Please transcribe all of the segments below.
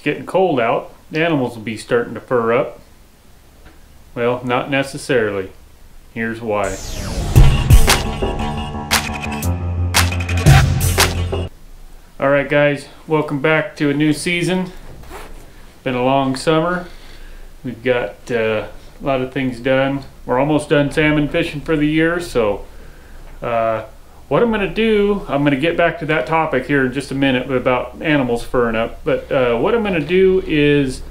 it's getting cold out, the animals will be starting to fur up. Well, not necessarily. Here's why. Alright guys, welcome back to a new season. Been a long summer. We've got uh, a lot of things done. We're almost done salmon fishing for the year, so uh, what I'm going to do, I'm going to get back to that topic here in just a minute about animals furring up. But uh, what I'm going to do is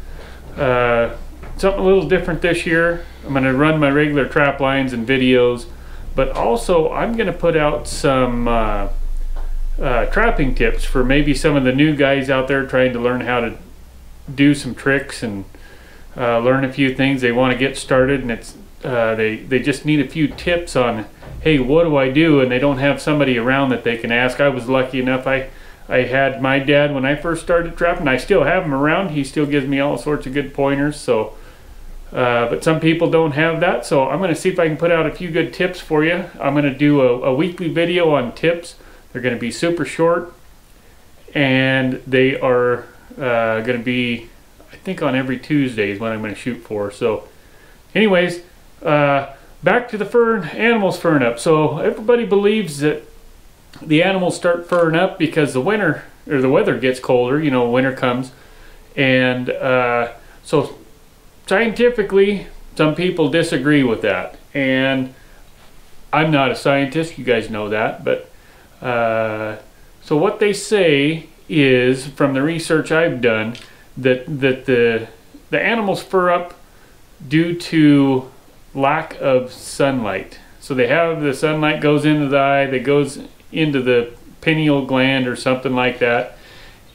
uh, something a little different this year. I'm going to run my regular trap lines and videos, but also I'm going to put out some uh, uh, trapping tips for maybe some of the new guys out there trying to learn how to do some tricks and uh, learn a few things. They want to get started, and it's uh, they they just need a few tips on hey what do I do, and they don't have somebody around that they can ask. I was lucky enough I. I had my dad when I first started trapping. I still have him around. He still gives me all sorts of good pointers. So, uh, but some people don't have that. So I'm going to see if I can put out a few good tips for you. I'm going to do a, a weekly video on tips. They're going to be super short, and they are uh, going to be I think on every Tuesday is when I'm going to shoot for. So, anyways, uh, back to the fern animals furring up. So everybody believes that the animals start furring up because the winter or the weather gets colder. You know, winter comes, and uh, so scientifically, some people disagree with that. And I'm not a scientist. You guys know that, but uh, so what they say is from the research I've done that that the the animals fur up due to lack of sunlight. So they have the sunlight goes into the eye, that goes into the pineal gland or something like that,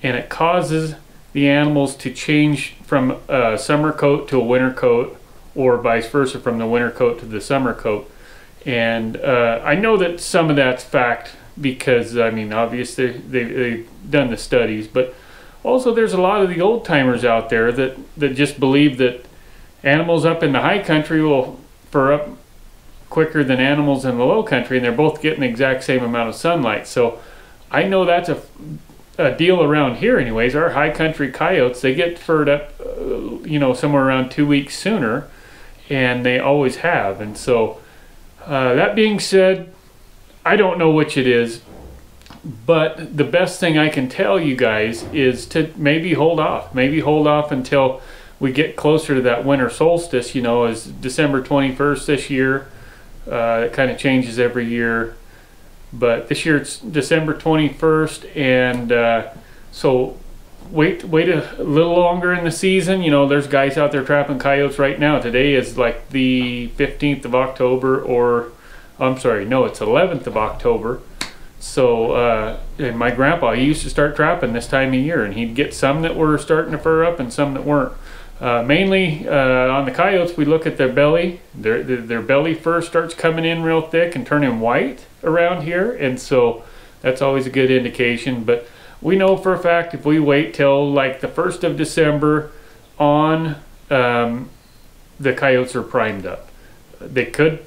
and it causes the animals to change from a summer coat to a winter coat, or vice versa from the winter coat to the summer coat. And uh, I know that some of that's fact because I mean obviously they, they've done the studies, but also, there's a lot of the old timers out there that, that just believe that animals up in the high country will fur up quicker than animals in the low country, and they're both getting the exact same amount of sunlight. So I know that's a, a deal around here, anyways. Our high country coyotes, they get furred up, uh, you know, somewhere around two weeks sooner, and they always have. And so, uh, that being said, I don't know which it is, but the best thing I can tell you guys is to maybe hold off. Maybe hold off until we get closer to that winter solstice. You know, is December 21st this year. Uh, it kind of changes every year. But this year it's December 21st. And uh, so wait wait a little longer in the season. You know, there's guys out there trapping coyotes right now. Today is like the 15th of October or I'm sorry, no, it's 11th of October. So, uh, and my grandpa, he used to start trapping this time of year, and he'd get some that were starting to fur up and some that weren't. Uh, mainly uh, on the coyotes, we look at their belly. Their, their, their belly fur starts coming in real thick and turning white around here, and so that's always a good indication. But we know for a fact if we wait till like the first of December on, um, the coyotes are primed up. They could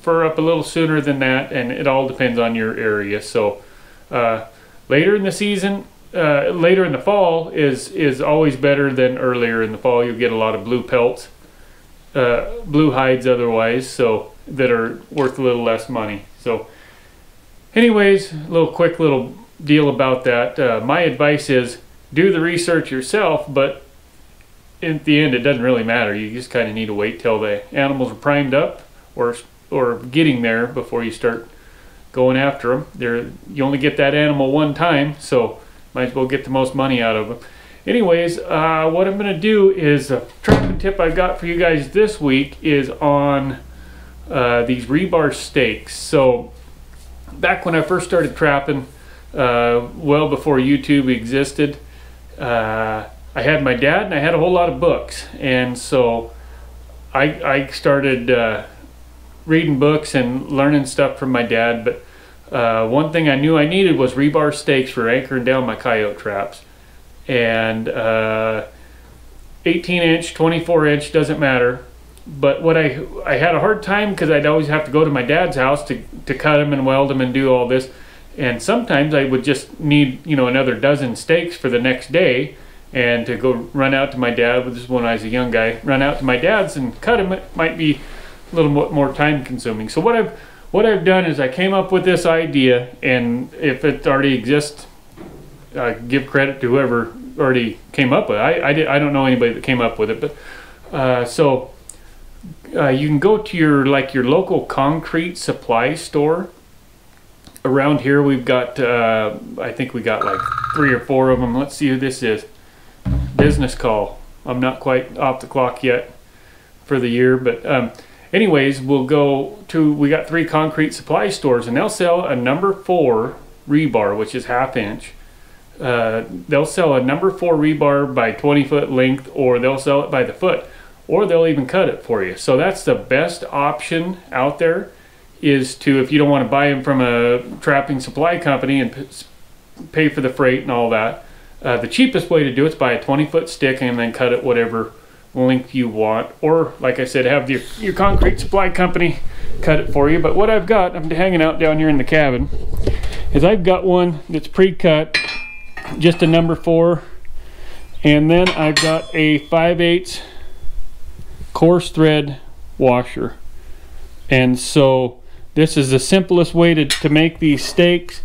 fur up a little sooner than that, and it all depends on your area. So uh, later in the season, uh, later in the fall is is always better than earlier in the fall. You'll get a lot of blue pelts, uh, blue hides otherwise, so that are worth a little less money. So, anyways, a little quick little deal about that. Uh, my advice is do the research yourself, but in the end, it doesn't really matter. You just kind of need to wait till the animals are primed up or or getting there before you start going after them. There, you only get that animal one time, so might as well get the most money out of them. Anyways, uh, what I'm going to do is a trapping tip I've got for you guys this week is on uh, these rebar stakes. So back when I first started trapping, uh, well before YouTube existed, uh, I had my dad and I had a whole lot of books, and so I, I started uh, reading books and learning stuff from my dad, but uh, one thing I knew I needed was rebar stakes for anchoring down my coyote traps. And uh, 18 inch, 24 inch, doesn't matter. But what I I had a hard time because I'd always have to go to my dad's house to, to cut them and weld them and do all this. And sometimes I would just need, you know, another dozen stakes for the next day. and to go run out to my dad. This is when I was a young guy. Run out to my dad's and cut him. It might be a little more time consuming. So what I've what I've done is I came up with this idea, and if it already exists, uh, give credit to whoever already came up with it. I, I, did, I don't know anybody that came up with it, but uh, so uh, you can go to your like your local concrete supply store. Around here, we've got uh, I think we got like three or four of them. Let's see who this is. Business call. I'm not quite off the clock yet for the year, but um, anyways, we'll go to. We got three concrete supply stores, and they'll sell a number four rebar, which is half inch uh, they'll sell a number four rebar by 20 foot length or they'll sell it by the foot or they'll even cut it for you so that's the best option out there is to if you don't want to buy them from a trapping supply company and pay for the freight and all that uh, the cheapest way to do it is buy a 20 foot stick and then cut it whatever length you want or like i said have your, your concrete supply company cut it for you but what i've got i'm hanging out down here in the cabin is i've got one that's pre-cut just a number four. And then I've got a 5 8 coarse thread washer. And so this is the simplest way to, to make these stakes,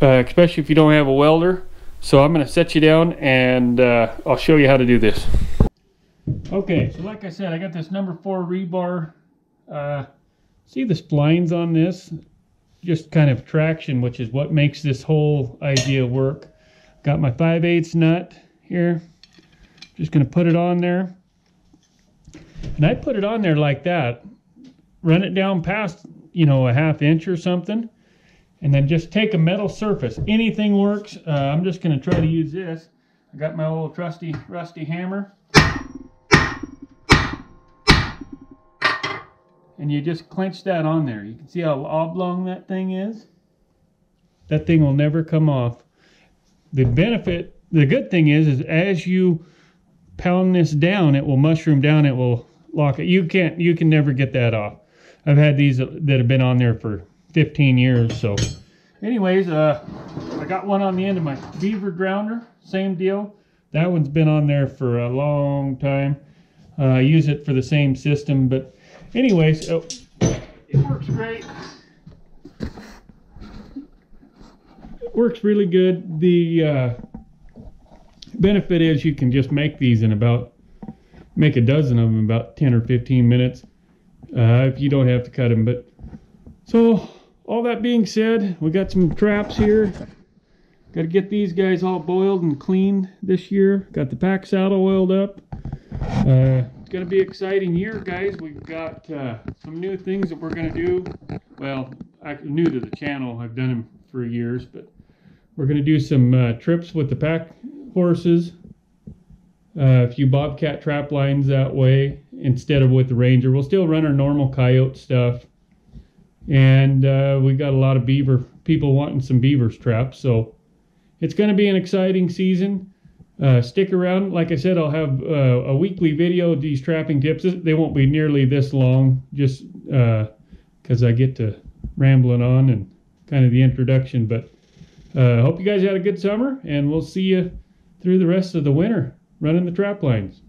uh, especially if you don't have a welder. So I'm going to set you down and uh, I'll show you how to do this. Okay, so like I said, I got this number four rebar. Uh, see the splines on this? Just kind of traction, which is what makes this whole idea work. Got my 5 8 nut here. Just going to put it on there. And I put it on there like that. Run it down past, you know, a half inch or something. And then just take a metal surface. Anything works. Uh, I'm just going to try to use this. I got my old trusty rusty hammer. And you just clench that on there. You can see how oblong that thing is. That thing will never come off the benefit, the good thing is, is as you pound this down, it will mushroom down. It will lock it. You can't, you can never get that off. I've had these that have been on there for 15 years. So anyways, uh, I got one on the end of my beaver grounder. Same deal. That one's been on there for a long time. Uh, I use it for the same system, but anyways, oh, it works great. It works really good. The uh, benefit is you can just make these in about, make a dozen of them in about 10 or 15 minutes uh, if you don't have to cut them. But so all that being said, we got some traps here. Got to get these guys all boiled and cleaned this year. Got the pack saddle oiled up. Uh, it's going to be exciting year, guys. We've got uh, some new things that we're going to do. Well, I'm new to the channel. I've done them for years, but we're going to do some uh, trips with the pack horses. Uh, a few bobcat trap lines that way instead of with the ranger. We'll still run our normal coyote stuff. And uh, we got a lot of beaver people wanting some beavers traps. So it's going to be an exciting season. Uh, stick around. Like I said, I'll have uh, a weekly video of these trapping tips. They won't be nearly this long, just because uh, I get to rambling on and kind of the introduction. But uh, hope you guys had a good summer, and we'll see you through the rest of the winter running the trap lines.